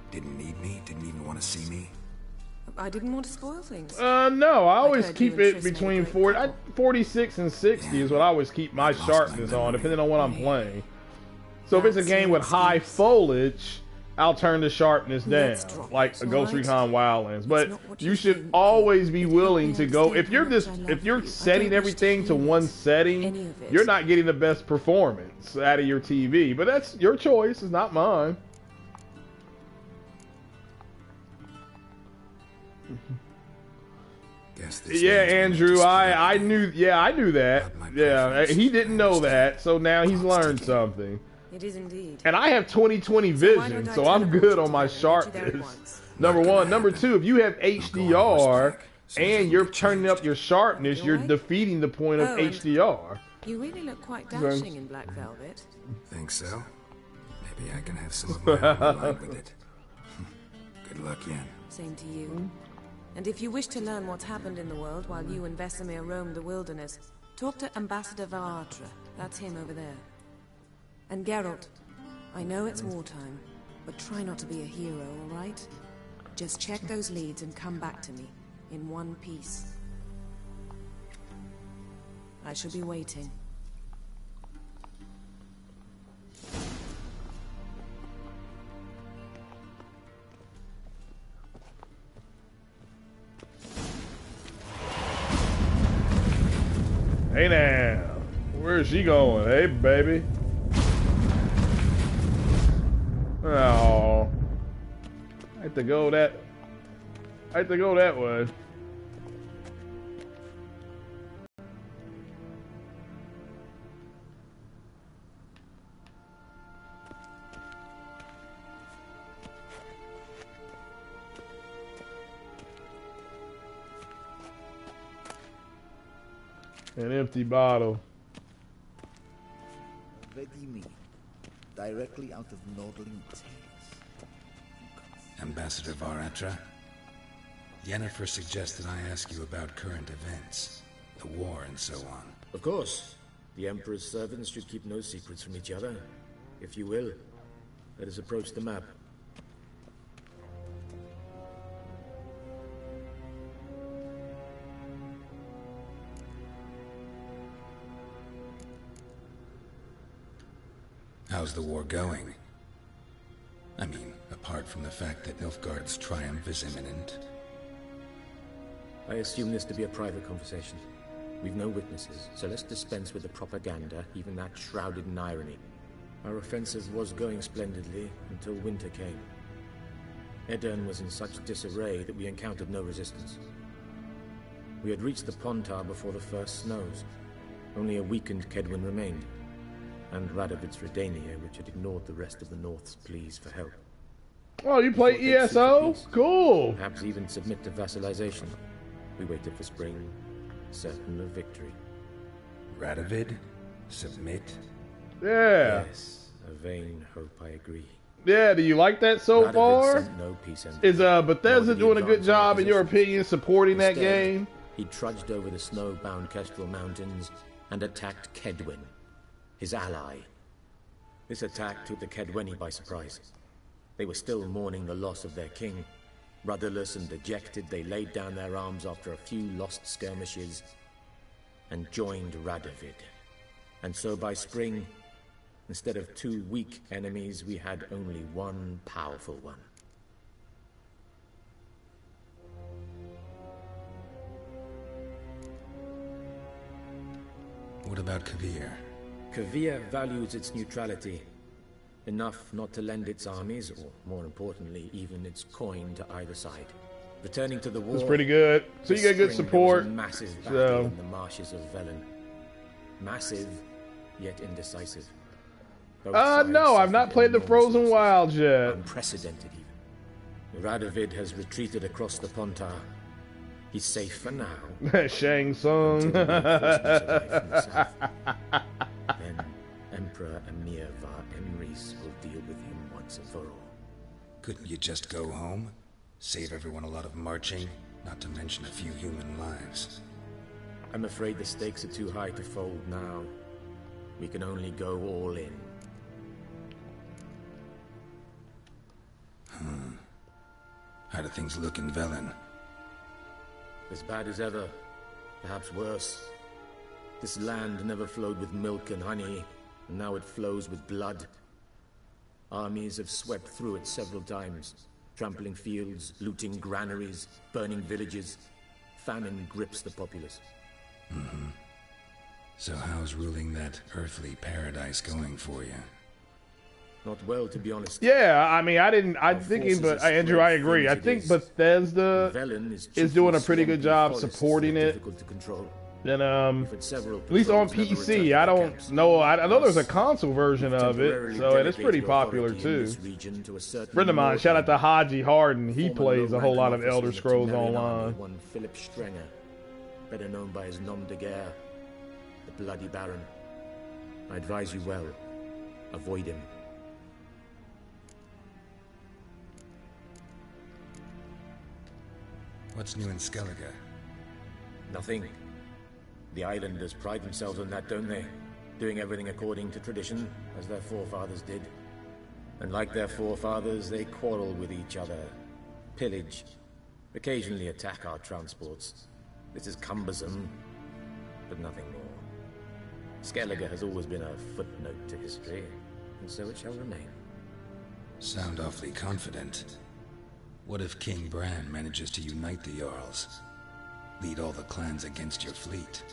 Didn't need me? Didn't even want to see me? I didn't want to spoil things. Uh, no, I always heard keep it between made 40, I, 46 and 60 is what I always keep my sharpness on, depending on what I'm playing. So if it's a game with high foliage, I'll turn the sharpness down, like a Ghost Recon Wildlands. But you should always be willing to go. If you're just, if you're setting everything to one setting, you're not getting the best performance out of your TV. But that's your choice. It's not mine. Guess this Yeah, Andrew, I I knew. Yeah, I knew that. Yeah, he didn't know that, so now he's learned something. It is indeed. And I have 20/20 vision, don't so I'm good on my together, get you there at sharpness. Number one, number two, if you have HDR and you're turning up your sharpness, you're defeating the point of Oh, HDR. You really look quite dashing in black velvet. Think so? Maybe I can have some of my own with it. (laughs) Good luck, Yen. Same to you. And if you wish to learn what's happened in the world while you and Vesemir roamed the wilderness, talk to Ambassador var Attre. That's him over there. And Geralt, I know it's wartime, but try not to be a hero, alright? Just check those leads and come back to me, in one piece. I shall be waiting. Hey now, where is she going? Hey, baby. Oh, I have to go that. I have to go that way. An empty bottle. Directly out of Nordling Tales. Ambassador var Attre? Yennefer suggested I ask you about current events, the war and so on. Of course. The Emperor's servants should keep no secrets from each other. If you will, let us approach the map. How's the war going? I mean, apart from the fact that Nilfgaard's triumph is imminent. I assume this to be a private conversation. We've no witnesses, so let's dispense with the propaganda, even that shrouded in irony. Our offensive was going splendidly until winter came. Edern was in such disarray that we encountered no resistance. We had reached the Pontar before the first snows. Only a weakened Kaedwen remained, and Radovid's Redania, which had ignored the rest of the North's pleas for help. Oh, you play Before they'd seek ESO? peace, Cool. Perhaps even submit to vassalization. We waited for spring, certain of victory. Radovid? Submit? Yeah. Yes, a vain hope, I agree. Yeah, do you like that so Radovid far? no peace Is uh Bethesda nor did he doing a good job in your opinion supporting that game? He trudged over the snow-bound Kestrel Mountains and attacked Kaedwen, his ally. This attack took the Kaedweni by surprise. They were still mourning the loss of their king. Rudderless and dejected, they laid down their arms after a few lost skirmishes and joined Radovid. And so by spring, instead of two weak enemies, we had only one powerful one. What about Kovir? Kovir values its neutrality, enough not to lend its armies, or more importantly, even its coin to either side. Returning to the war. That's pretty good. So you get good support. There was a massive battle So in the marshes of Velen. Massive, yet indecisive. Both uh no, I've not played the Frozen Wilds yet. unprecedented even. Radovid has retreated across the Pontar. He's safe for now. (laughs) Shang Tsung. (laughs) Emperor Emhyr var Emreis will deal with him once and for all. Couldn't you just go home? Save everyone a lot of marching, not to mention a few human lives. I'm afraid the stakes are too high to fold now. We can only go all in. Hmm. How do things look in Velen? As bad as ever, perhaps worse. This land never flowed with milk and honey, now it flows with blood. Armies have swept through it several times, trampling fields, looting granaries, burning villages. Famine grips the populace. Mm-hmm. So how's ruling that earthly paradise going for you? Not well, to be honest. Yeah, I mean, I didn't. I Our think, but Andrew, I agree. I think is. Bethesda is is doing a pretty good swampy job forests that are supporting it. Difficult to control. Then, um, We've had several at least on patrols never returned PC, I don't camps. know. I, I know there's a console version of it, temporarily so it is pretty popular too. to Friend of mine, shout out to Haji Harden. He plays a whole lot of Elder officer in the Scrolls Online. One Philip Strenger, better known by his nom de guerre, the Bloody Baron. I advise you well. Avoid him. What's new in Skellige? Nothing. The islanders pride themselves on that, don't they? Doing everything according to tradition, as their forefathers did. And like their forefathers, they quarrel with each other, pillage, occasionally attack our transports. This is cumbersome, but nothing more. Skellige has always been a footnote to history, and so it shall remain. Sound awfully confident. What if King Bran manages to unite the Jarls? Lead all the clans against your fleet?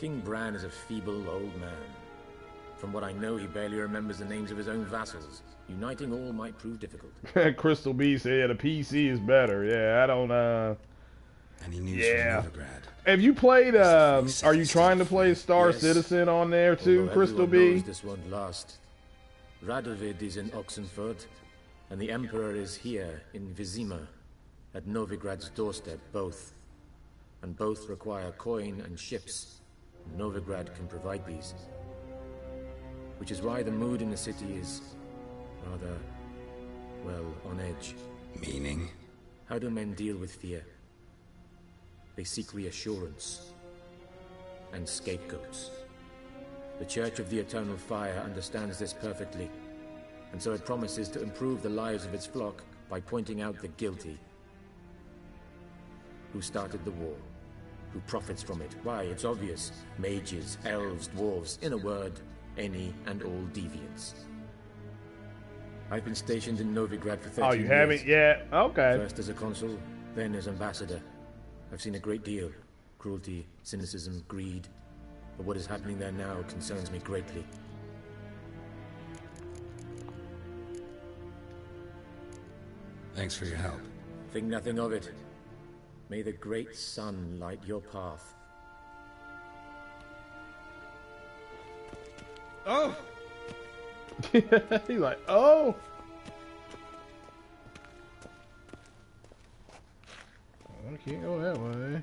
King Bran is a feeble old man. From what I know, he barely remembers the names of his own vassals. Uniting all might prove difficult. (laughs) Crystal B said yeah, the PC is better. Yeah, I don't. uh Any news Yeah. from Novigrad? Have you played? Um, are you trying to play Star Yes. Citizen on there too, Although Crystal everyone B? knows this won't last. Radovid is in Oxenfurt, and the Emperor is here in Vizima, at Novigrad's doorstep, both. And both require coin and ships. Novigrad can provide these. Which is why the mood in the city is rather, well, on edge. Meaning? How do men deal with fear? They seek reassurance and scapegoats. The Church of the Eternal Fire understands this perfectly, and so it promises to improve the lives of its flock by pointing out the guilty. Who started the war? Who profits from it? Why, it's obvious. Mages, elves, dwarves, in a word, any and all deviants. I've been stationed in Novigrad for 13 Oh, you haven't years. yet? Okay. First as a consul, then as ambassador. I've seen a great deal. Cruelty, cynicism, greed. But what is happening there now concerns me greatly. Thanks for your help. Think nothing of it. May the great sun light your path. Oh! (laughs) He's like, oh! I can't go that way.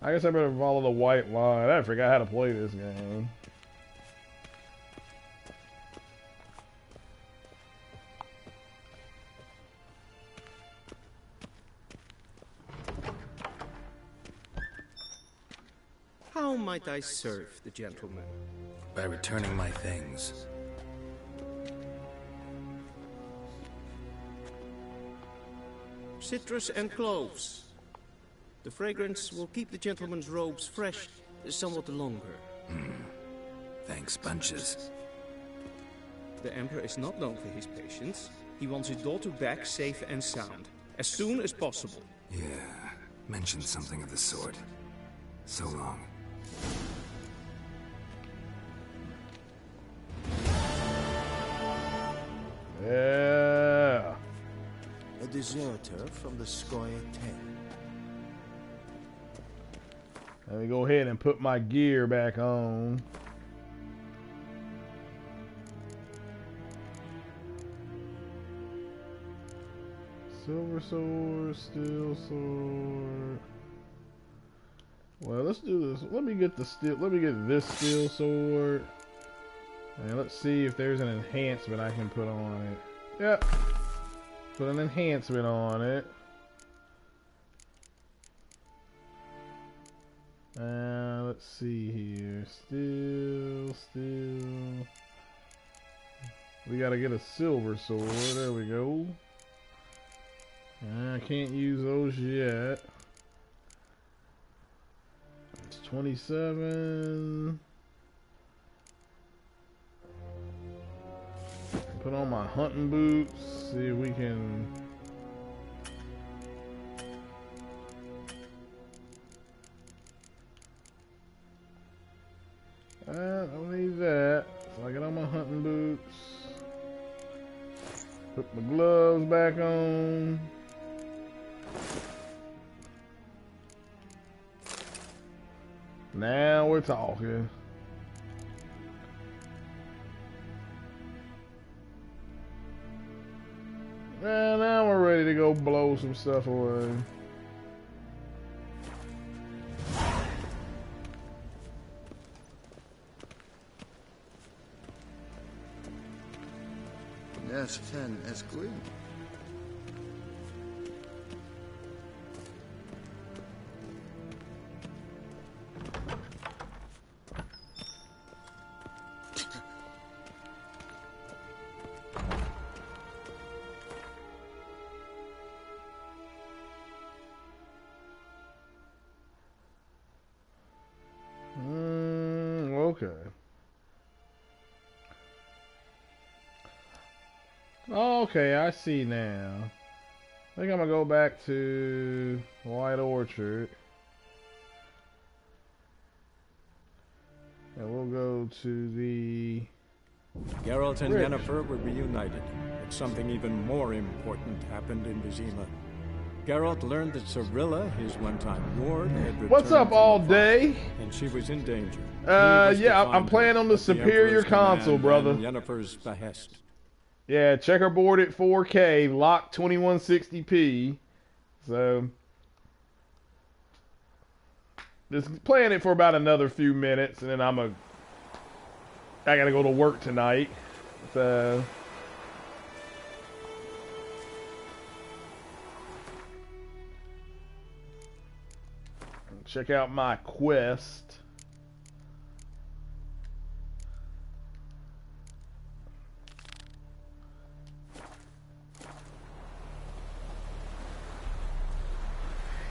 I guess I better follow the white line. I forgot how to play this game. How might I serve the gentleman? By returning my things. Citrus and cloves. The fragrance will keep the gentleman's robes fresh somewhat longer. Hmm. Thanks, bunches. The Emperor is not known for his patience. He wants his daughter back safe and sound, as soon as possible. Yeah, mentioned something of the sort. So long. Yeah. A deserter from the Skoye Ten. Let me go ahead and put my gear back on. Silver sword, steel sword. Well, let's do this. Let me get the steel. Let me get this steel sword. And let's see if there's an enhancement I can put on it. Yep. Put an enhancement on it. Uh, let's see here. Steel, steel. We gotta get a silver sword. There we go. I can't use those yet. It's 27. Put on my hunting boots. See if we can ah, I don't need that. So I get on my hunting boots. Put my gloves back on. Now we're talking. And now we're ready to go blow some stuff away. Yes, ten Esquil. Mm, okay. Okay, I see now. I think I'm gonna go back to White Orchard. And we'll go to the... Geralt and. Yennefer were reunited, but something even more important happened in Vizima. Geralt learned that Cirilla, his one-time ward, had returned What's up all the day? and she was in danger. Uh, He was to yeah, I'm- playing on the superior Emperor's console, brother. Yennefer's behest. Yeah, checkerboard at 4K, lock 2160p. So, just playing it for about another few minutes, and then I'm a. I gotta go to work tonight. So. Check out my quest.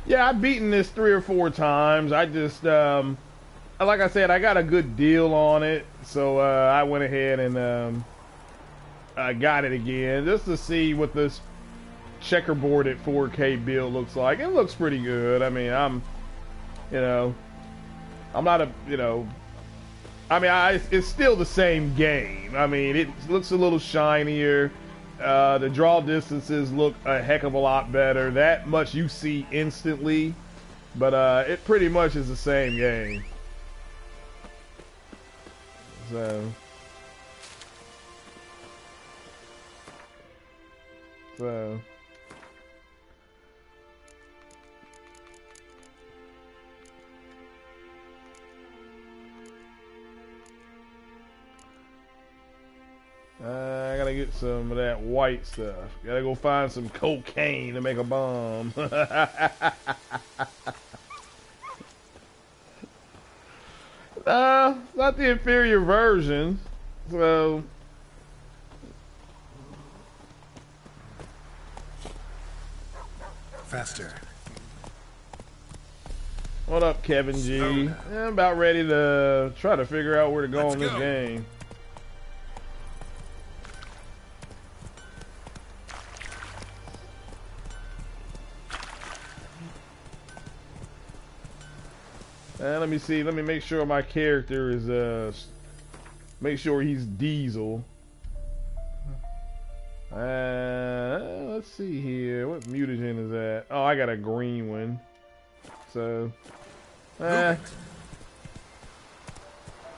Yeah, I've beaten this three or four times. I just, um, like I said, I got a good deal on it, so uh, I went ahead and um, I got it again just to see what this checkerboard at 4K build looks like. It looks pretty good. I mean, I'm, you know, I'm not a, you know, I mean, I, it's still the same game. I mean, it looks a little shinier. Uh, the draw distances look a heck of a lot better. That much you see instantly, but uh, it pretty much is the same game. So. So. Uh, I gotta get some of that white stuff. Gotta go find some cocaine to make a bomb. (laughs) uh, not the inferior version. So. Faster. What up, Kevin G? I'm about ready to try to figure out where to go Let's in this go. game. Uh, let me see. Let me make sure my character is uh, make sure he's Diesel. Uh, let's see here. What mutagen is that? Oh, I got a green one. So, eh.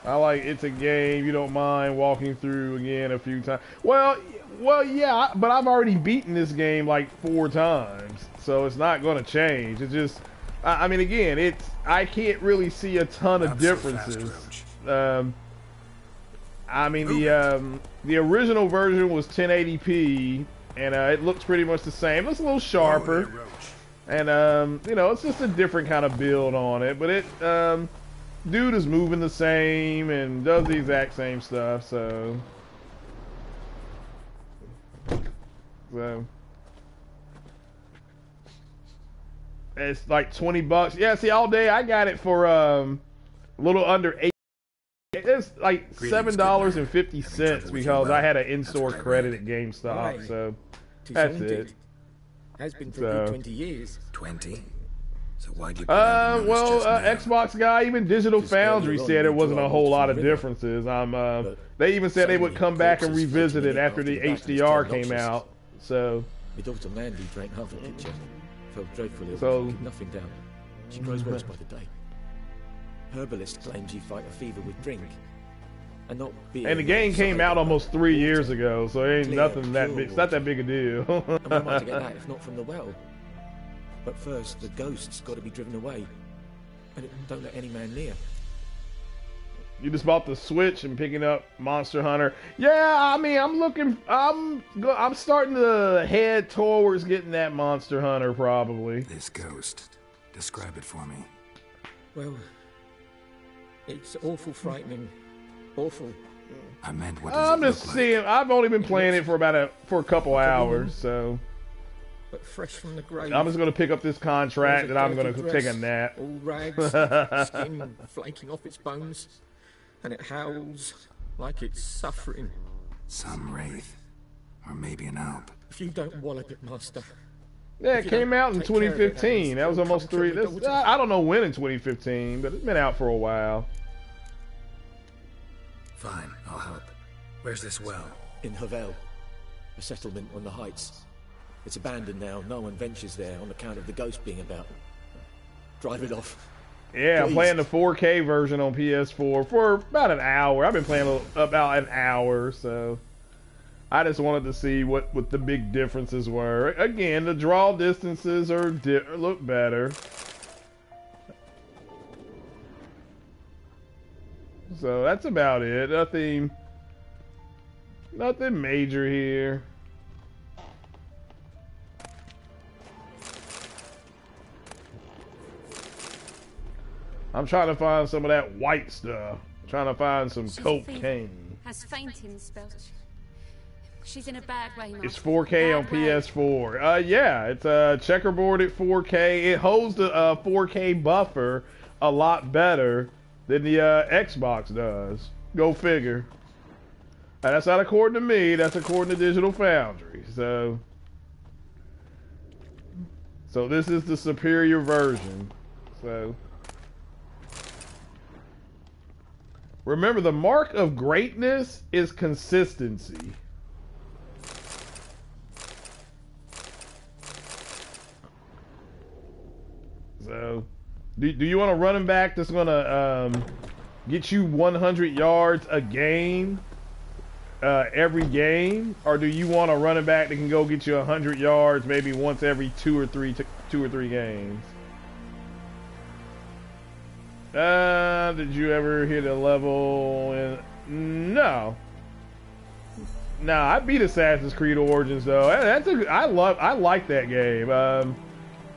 I like it's a game. You don't mind walking through again a few times. Well, well, yeah, but I've already beaten this game like four times, so it's not going to change. It's just, I, I mean, again, it's I can't really see a ton of Not so differences. um, I mean, the um, the original version was 1080p, and uh, it looks pretty much the same. It's a little sharper, and um, you know, it's just a different kind of build on it. But it, um, dude is moving the same and does the exact same stuff. So, so it's like 20 bucks. Yeah, see, all day I got it for um, a little under eight. It's like seven dollars and fifty cents because I had an in-store credit at GameStop. Right. So that's haunted. it. Has been for So- 20 years. 20? So why do you put Uh, well, uh. Xbox guy, even Digital Foundry said it wasn't a whole lot of River. differences. I'm, uh, they even said they would come back and revisit it after the HDR came out. So, My daughter drank half a pitcher. Felt dreadfully So- nothing down. She grows worse by the day. Herbalist claims you fight a fever with drink. And not beer. and the game came out almost three years ago, so it ain't Clear, nothing that big. It's not that big a deal. and I to (laughs) get that if not from the well? But first, the ghost's got to be driven away. And don't let any man near. You just bought the Switch and picking up Monster Hunter. Yeah, I mean, I'm looking. I'm. I'm starting to head towards getting that Monster Hunter probably. This ghost. Describe it for me. Well, it's awful frightening. Awful. I meant what I'm just seeing. I've only been playing it for about a for a couple hours, so But fresh from the grave. I'm just gonna pick up this contract and I'm gonna take a nap. All rags, (laughs) skin flaking off its bones, and it howls like it's suffering. Some wraith. Or maybe an alp. If you don't wallop it, Master. Yeah, it came out in take care of it, 2015. That was almost three. This. I don't know when in 2015, but it's been out for a while. Fine, I'll help. Where's this well? In Havel, a settlement on the heights. It's abandoned now. No one ventures there on account of the ghost being about. Drive it off. Yeah, I'm playing the 4K version on PS4 for about an hour. I've been playing a- about an hour, so I just wanted to see what, what the big differences were. Again, the draw distances are di- look better. So that's about it. Nothing, nothing major here. I'm trying to find some of that white stuff. trying to find some She's cocaine. Has fainting spells. She's in a bad way, Master. It's 4K on way. PS4. Uh, yeah, it's a checkerboard at 4K. It holds the uh, 4K buffer a lot better than the uh, Xbox does. Go figure. Uh, that's not according to me. That's according to Digital Foundry. So, so this is the superior version. So. Remember, the mark of greatness is consistency. So, do, do you want a running back that's going to um, get you 100 yards a game, uh, every game? Or do you want a running back that can go get you 100 yards maybe once every two or three, two or three games? Uh, did you ever hit a level in? No. No, I beat Assassin's Creed Origins though. That's a I love I like that game. Um,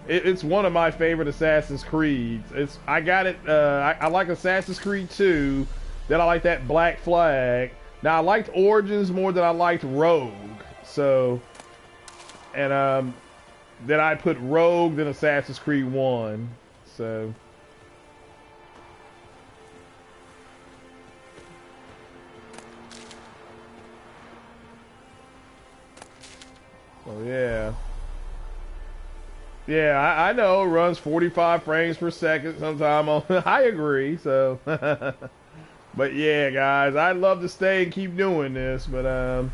it, it's one of my favorite Assassin's Creeds. It's I got it. Uh, I, I like Assassin's Creed 2. Then I like that Black Flag. Now I liked Origins more than I liked Rogue. So, and um, then I put Rogue then Assassin's Creed 1. So. Oh yeah. Yeah, I, I know it runs 45 frames per second sometime. On, (laughs) I agree. So, (laughs) but yeah, guys, I'd love to stay and keep doing this, but um.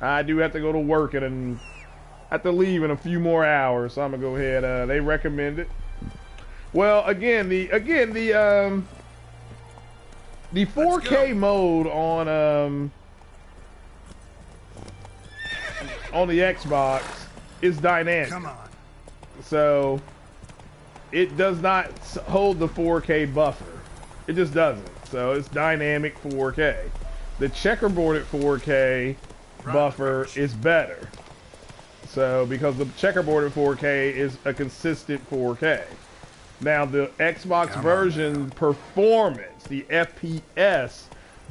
I do have to go to work and, and have to leave in a few more hours, so I'm gonna go ahead. Uh, they recommend it. Well, again, the again the um the 4K mode on um on the Xbox is dynamic. Come on. So it does not hold the 4K buffer. It just doesn't. So it's dynamic 4K. The checkerboard at 4K buffer is better. So because the checkerboard at 4K is a consistent 4K. Now the Xbox Come version performance, the FPS,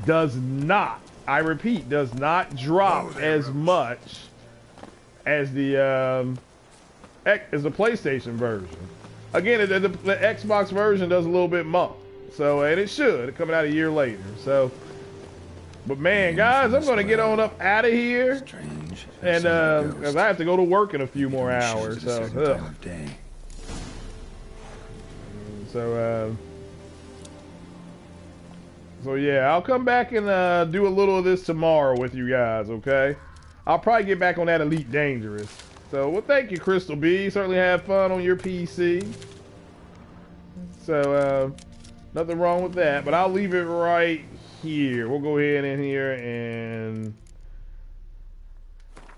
does not, I repeat, does not drop as much as the um, as the PlayStation version. Again, the, the, the, Xbox version does a little bit more. So, and it should coming out a year later. So, but man, guys, I'm gonna get on up out of here. Strange. And because uh, I have to go to work in a few more hours. So. So, uh, so yeah, I'll come back and uh, do a little of this tomorrow with you guys, okay? I'll probably get back on that Elite Dangerous. So, well, thank you, Crystal B. Certainly have fun on your PC. So, uh, nothing wrong with that. But I'll leave it right here. We'll go ahead in here and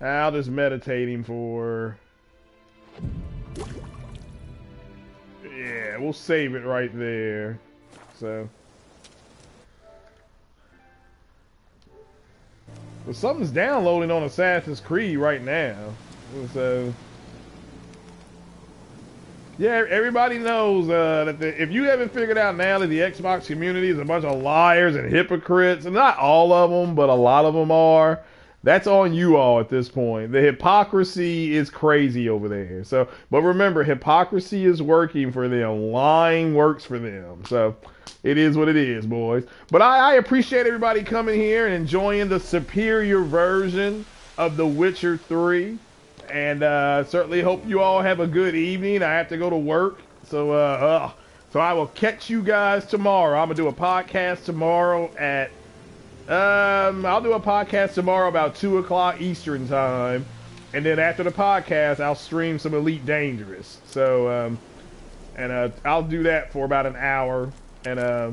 I'll just meditate him for Yeah, we'll save it right there. So. Something's downloading on Assassin's Creed right now. So. Yeah, everybody knows uh, that the, if you haven't figured out now that the Xbox community is a bunch of liars and hypocrites, and not all of them, but a lot of them are, that's on you all at this point. The hypocrisy is crazy over there. So, but remember, hypocrisy is working for them. Lying works for them. So, it is what it is, boys. But I, I appreciate everybody coming here and enjoying the superior version of The Witcher 3. And uh, certainly hope you all have a good evening. I have to go to work. So, uh, uh, so I will catch you guys tomorrow. I'm going to do a podcast tomorrow at um, I'll do a podcast tomorrow about two o'clock Eastern time, and then after the podcast, I'll stream some Elite Dangerous. So, um, and uh, I'll do that for about an hour, and uh,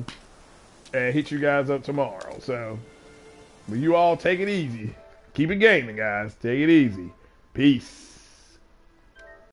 and hit you guys up tomorrow. So, but you all take it easy. Keep it gaming, guys. Take it easy. Peace.